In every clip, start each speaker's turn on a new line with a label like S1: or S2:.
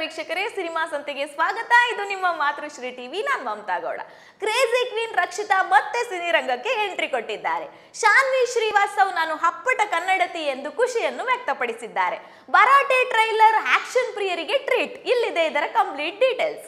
S1: ವೀಕ್ಷಕರೇ, ಸಿನಿಮಾ ಸಂತೆಗೆ ಸ್ವಾಗತ. ಇದು ನಿಮ್ಮ ಮಾತೃಶ್ರೀ ಟಿವಿ, ನಾನು ಮಮತಾ ಗೌಡ. ಕ್ರೇಜಿ ಕ್ವೀನ್ ರಕ್ಷಿತಾ ಮತ್ತೆ ಸಿನಿರಂಗಕ್ಕೆ ಎಂಟ್ರಿ ಕೊಟ್ಟಿದ್ದಾರೆ. ಶಾನ್ವಿ ಶ್ರೀವಾಸ್ತವ್ ನಾನು ಹಪ್ಪಟ ಕನ್ನಡತಿ ಎಂದು ಖುಷಿಯನ್ನು ವ್ಯಕ್ತಪಡಿಸಿದ್ದಾರೆ. ಭರಾಟೆ ಟ್ರೈಲರ್ ಆಕ್ಷನ್ ಪ್ರಿಯರಿಗೆ ಟ್ರೀಟ್ ಇಲ್ಲಿದೆ ಇದರ complete details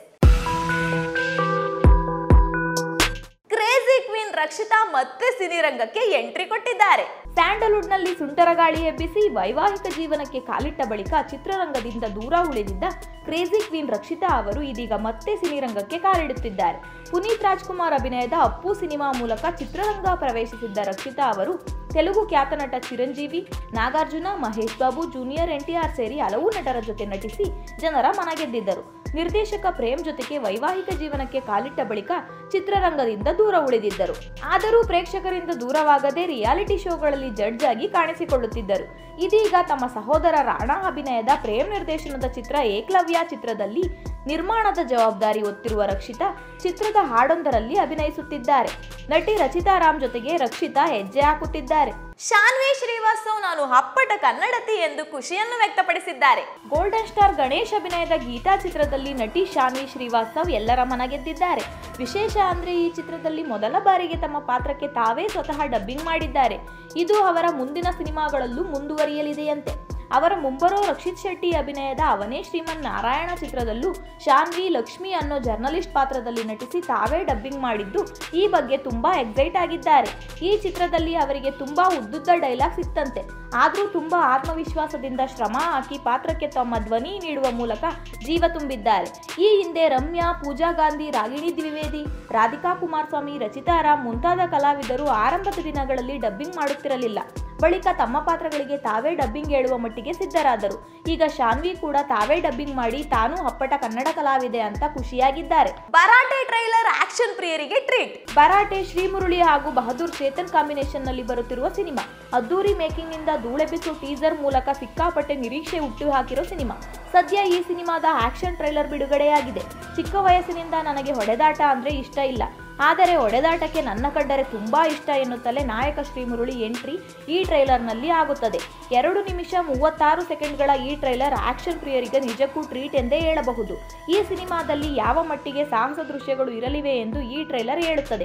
S1: crazy queen Rakshita ಮತ್ತೆ ಸಿನಿರಂಗಕ್ಕೆ ಎಂಟ್ರಿ ಕೊಟ್ಟಿದ್ದಾರೆ. ಸ್ಯಾಂಡಲ್ವುಡ್ನಲ್ಲಿ ಸುಂಟರ ಗಾಳಿ ಎಬ್ಬಿಸಿ ವೈವಾಹಿಕ ಜೀವನಕ್ಕೆ ಕಾಲಿಟ್ಟ ಬಳಿಕ ಚಿತ್ರರಂಗದಿಂದ ದೂರ ಉಳಿದಿದ್ದ ಕ್ರೇಜಿ ಕ್ವೀನ್ ರಕ್ಷಿತಾ ಅವರು ಇದೀಗ ಮತ್ತೆ ಸಿನಿರಂಗಕ್ಕೆ ಕಾಲಿಡುತ್ತಿದ್ದಾರೆ. ಪುನೀತ್ ರಾಜ್ಕುಮಾರ್ ಅಭಿನಯದ ಅಪ್ಪು ಸಿನಿಮಾ ಮೂಲಕ ಚಿತ್ರರಂಗ ಪ್ರವೇಶಿಸಿದ್ದ ರಕ್ಷಿತಾ ಅವರು ತೆಲುಗು ಖ್ಯಾತ ನಟ ಚಿರಂಜೀವಿ, ನಾಗಾರ್ಜುನ, ಮಹೇಶ್ ಬಾಬು, ಜೂನಿಯರ್ ಎನ್ಟಿಆರ್ ಸೇರಿ ಹಲವು ನಟರ ಜೊತೆ ನಟಿಸಿ ಜನರ ಮನಗೆದ್ದಿದ್ದರು ನಿರ್ದೇಶಕ ಪ್ರೇಮ್ ಜೊತೆಗೆ ವೈವಾಹಿಕ ಜೀವನಕ್ಕೆ ಕಾಲಿಟ್ಟ ಬಳಿಕ ಚಿತ್ರರಂಗದಿಂದ ದೂರ ಉಳಿದಿದ್ದರು. ಆದರೂ ಪ್ರೇಕ್ಷಕರಿಂದ ದೂರವಾಗದೆ ರಿಯಾಲಿಟಿ ಶೋಗಳಲ್ಲಿ ಜಡ್ಜ್ ಆಗಿ ಕಾಣಿಸಿಕೊಳ್ಳುತ್ತಿದ್ದರು. ಇದೀಗ ತಮ್ಮ ಸಹೋದರ ರಾಣಾ ಅಭಿನಯದ ಪ್ರೇಮ್ ನಿರ್ದೇಶನದ ಚಿತ್ರ ಏಕಲವ್ಯ ಚಿತ್ರದಲ್ಲಿ ನಿರ್ಮಾಣದ ಜವಾಬ್ದಾರಿ ಹೊತ್ತಿರುವ ರಕ್ಷಿತಾ ಚಿತ್ರದ ಹಾಡೊಂದರಲ್ಲಿ ಅಭಿನಯಿಸುತ್ತಿದ್ದಾರೆ. ನಟಿ ರಚಿತಾ ರಾಮ್ ಜೊತೆಗೆ ರಕ್ಷಿತಾ ಹೆಜ್ಜೆ ಹಾಕುತ್ತಿದ್ದಾರೆ. ಶಾನ್ವಿ ಶ್ರೀವಾಸ್ತವ್ ನಾನು ಅಪ್ಪಟ ಕನ್ನಡತಿ ಎಂದು ಖುಷಿಯನ್ನು ವ್ಯಕ್ತಪಡಿಸಿದ್ದಾರೆ. ಗೋಲ್ಡನ್ ಸ್ಟಾರ್ ಗಣೇಶ್ ಅಭಿನಯದ ಗೀತಾ ಚಿತ್ರದಲ್ಲಿ ನಟಿ ಶಾನ್ವಿ ಶ್ರೀವಾಸ್ತವ್ ಎಲ್ಲರ ಮನ ಗೆದ್ದಿದ್ದಾರೆ ವಿಶೇಷ ಅಂದ್ರೆ ಈ ಚಿತ್ರದಲ್ಲಿ ಮೊದಲ ಬಾರಿಗೆ ತಮ್ಮ ಪಾತ್ರಕ್ಕೆ ತಾವೇ ಸ್ವತಃ ಡಬ್ಬಿಂಗ್ ಮಾಡಿದ್ದಾರೆ. ಇದು ಅವರ ಮುಂದಿನ ಸಿನಿಮಾಗಳಲ್ಲೂ ಮುಂದುವರಿಯಲಿದೆಯಂತೆ. ಅವರ ಮುಂಬರೋ ರಕ್ಷಿತ್ ಶೆಟ್ಟಿ ಅಭಿನಯದ ಅವನೇ ಶ್ರೀಮನ್ ನಾರಾಯಣ ಚಿತ್ರದಲ್ಲೂ ಶಾನ್ವಿ, ಲಕ್ಷ್ಮಿ ಅನ್ನೋ ಜರ್ನಲಿಸ್ಟ್ ಪಾತ್ರದಲ್ಲಿ ನಟಿಸಿ ತಾವೇ ಡಬ್ಬಿಂಗ್ ಮಾಡಿದ್ದು ಈ ಬಗ್ಗೆ ತುಂಬಾ ಎಕ್ಸೈಟ್ ಆಗಿದ್ದಾರೆ. ಈ ಚಿತ್ರದಲ್ಲಿ ಅವರಿಗೆ ತುಂಬಾ ಉದ್ದುದ್ದ ಡೈಲಾಗ್ಸ್ ಇತ್ತಂತೆ ಆದರೂ ತುಂಬಾ ಆತ್ಮವಿಶ್ವಾಸದಿಂದ ಶ್ರಮ ಹಾಕಿ ಪಾತ್ರಕ್ಕೆ ತಮ್ಮ ಧ್ವನಿ ನೀಡುವ ಮೂಲಕ ಜೀವ ತುಂಬಿದ್ದಾರೆ. ಈ ಹಿಂದೆ ರಮ್ಯಾ, ಪೂಜಾ ಗಾಂಧಿ, ರಾಗಿಣಿ ದ್ವಿವೇದಿ ರಾಧಿಕಾ ಕುಮಾರಸ್ವಾಮಿ ರಚಿತಾ ರಾಮ್ ಮುಂತಾದ ಕಲಾವಿದರು ಆರಂಭದ ದಿನಗಳಲ್ಲಿ ಡಬ್ಬಿಂಗ್ ಮಾಡುತ್ತಿರಲಿಲ್ಲ. ಬಳಿಕ ತಮ್ಮ ಪಾತ್ರಗಳಿಗೆ ತಾವೇ ಡಬ್ಬಿಂಗ್ ಹೇಳುವ ಮಟ್ಟಿಗೆ ಸಿದ್ಧರಾದರು. ಈಗ ಶಾನ್ವಿ ಕೂಡ ತಾವೇ ಡಬ್ಬಿಂಗ್ ಮಾಡಿ ತಾನೂ ಅಪ್ಪಟ ಕನ್ನಡ ಕಲಾವಿದೆ ಅಂತ ಖುಷಿಯಾಗಿದ್ದಾರೆ. ಬರಾಟೆ ಟ್ರೈಲರ್ ಆಕ್ಷನ್ ಪ್ರಿಯರಿಗೆ ಟ್ರೀಟ್. ಬರಾಟೆ ಶ್ರೀಮುರುಳಿ ಹಾಗೂ ಬಹದ್ದೂರ್ ಚೇತನ್ ಕಾಂಬಿನೇಷನ್ನಲ್ಲಿ ಬರುತ್ತಿರುವ ಸಿನಿಮಾ. ಅದ್ದೂರಿ ಮೇಕಿಂಗ್ನಿಂದ ಧೂಳೆಬ್ಬಿಸೋ ಟೀಸರ್ ಮೂಲಕ ಸಿಕ್ಕಾಪಟ್ಟೆ ನಿರೀಕ್ಷೆ ಹುಟ್ಟು ಹಾಕಿರೋ ಸಿನಿಮಾ. ಸದ್ಯ ಈ ಸಿನಿಮಾದ ಆಕ್ಷನ್ ಟ್ರೈಲರ್ ಬಿಡುಗಡೆಯಾಗಿದೆ. ಚಿಕ್ಕ ವಯಸ್ಸಿನಿಂದ ನನಗೆ ಹೊಡೆದಾಟ ಅಂದ್ರೆ ಇಷ್ಟ ಇಲ್ಲ. ಆದರೆ ಒಡೆದಾಟಕ್ಕೆ ನನ್ನ ಕಂಡರೆ ತುಂಬ ಇಷ್ಟ ಎನ್ನುತ್ತಲೇ ನಾಯಕ ಶ್ರೀಮುರುಳಿ ಎಂಟ್ರಿ ಈ ಟ್ರೈಲರ್ನಲ್ಲಿ ಆಗುತ್ತದೆ. ಎರಡು ನಿಮಿಷ ಮೂವತ್ತಾರು ಸೆಕೆಂಡ್ಗಳ ಈ ಟ್ರೈಲರ್ ಆಕ್ಷನ್ ಪ್ರಿಯರಿಗೆ ನಿಜಕ್ಕೂ ಟ್ರೀಟ್ ಎಂದೇ ಹೇಳಬಹುದು. ಈ ಸಿನಿಮಾದಲ್ಲಿ ಯಾವ ಮಟ್ಟಿಗೆ ಸಾಹಸ ದೃಶ್ಯಗಳು ಇರಲಿವೆ ಎಂದು ಈ ಟ್ರೈಲರ್ ಹೇಳುತ್ತದೆ.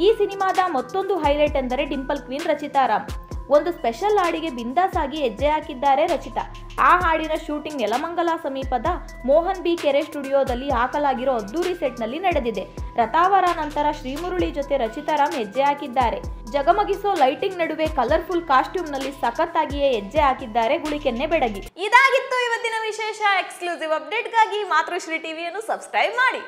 S1: ಈ ಸಿನಿಮಾದ ಮತ್ತೊಂದು ಹೈಲೈಟ್ ಎಂದರೆ ಡಿಂಪಲ್ ಕ್ವೀನ್ ರಚಿತಾ ರಾಮ್. ಒಂದು ಸ್ಪೆಷಲ್ ಹಾಡಿಗೆ ಬಿಂದಾಸ್ ಆಗಿ ಹೆಜ್ಜೆ ಹಾಕಿದ್ದಾರೆ ರಚಿತಾ. ಆ ಹಾಡಿನ ಶೂಟಿಂಗ್ ನೆಲಮಂಗಲ ಸಮೀಪದ ಮೋಹನ್ ಬಿ ಕೆರೆ ಸ್ಟುಡಿಯೋದಲ್ಲಿ ಹಾಕಲಾಗಿರೋ ಅದ್ದೂರಿ ಸೆಟ್ನಲ್ಲಿ ನಡೆದಿದೆ. ರಥಾವರ ನಂತರ ಶ್ರೀಮುರುಳಿ ಜೊತೆ ರಚಿತಾರಾಮ್ ಹೆಜ್ಜೆ ಹಾಕಿದ್ದಾರೆ. ಜಗಮಗಿಸೋ ಲೈಟಿಂಗ್ ನಡುವೆ ಕಲರ್ಫುಲ್ ಕಾಸ್ಟ್ಯೂಮ್ನಲ್ಲಿ ಸಖತ್ತಾಗಿಯೇ ಹೆಜ್ಜೆ ಹಾಕಿದ್ದಾರೆ ಗುಳಿಕೆನ್ನೆ ಬೆಡಗಿ. ಇದಾಗಿತ್ತು ಇವತ್ತಿನ ವಿಶೇಷ ಎಕ್ಸ್ಕ್ಲೂಸಿವ್ ಅಪ್ಡೇಟ್ಗಾಗಿ ಮಾತೃಶ್ರೀ ಟಿವಿಯನ್ನು ಸಬ್ಸ್ಕ್ರೈಬ್ ಮಾಡಿ.